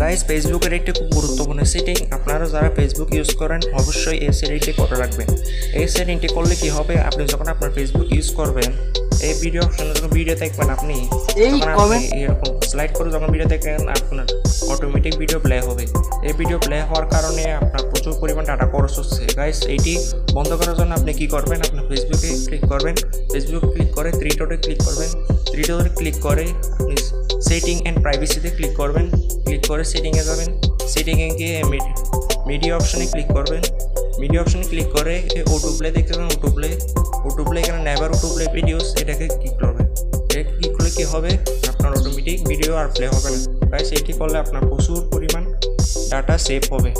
Guys ফেসবুকের একটি খুব গুরুত্বপূর্ণ সেটিং আপনারা যারা ফেসবুক ইউজ করেন অবশ্যই এই সেটিংটি করে রাখবেন। এই সেটিংটি করলে কি হবে? আপনি যখন আপনার ফেসবুক ইউজ করবেন এই ভিডিও অপশনে যখন ভিডিও দেখবেন আপনি এই এরকম স্লাইড করে যখন ভিডিও দেখেন আপনার অটোমেটিক ভিডিও প্লে হবে। এই ভিডিও প্লে হওয়ার কারণে আপনার প্রচুর পরিমাণ ডাটা খরচ হচ্ছে। গাইস এইটি বন্ধ করার জন্য আপনি কি করবেন? আপনার ফেসবুকে ক্লিক করবেন। ফেসবুক ক্লিক করে থ্রি ডটে ক্লিক করবেন। থ্রি ডটে ক্লিক করে আপনি সেটিং অ্যান্ড প্রাইভেসিতে ক্লিক করবেন। ক্লিক করে সেটিংয়ে যাবেন। সেটিংয়ে গিয়ে মিডিয়া অপশানে ক্লিক করবেন। মিডিয়া অপশানে ক্লিক করে ওটু প্লে দেখতে পাবেন। ওটু প্লে ওটু প্লে এখানে নেভার ওটু প্লে ভিডিওস এটাকে ক্লিক করবেন। এটা ক্লিক করলে কী হবে? আপনার অটোমেটিক ভিডিও আর প্লে হবে না। তাই সেটি করলে আপনার প্রচুর পরিমাণ ডাটা সেভ হবে।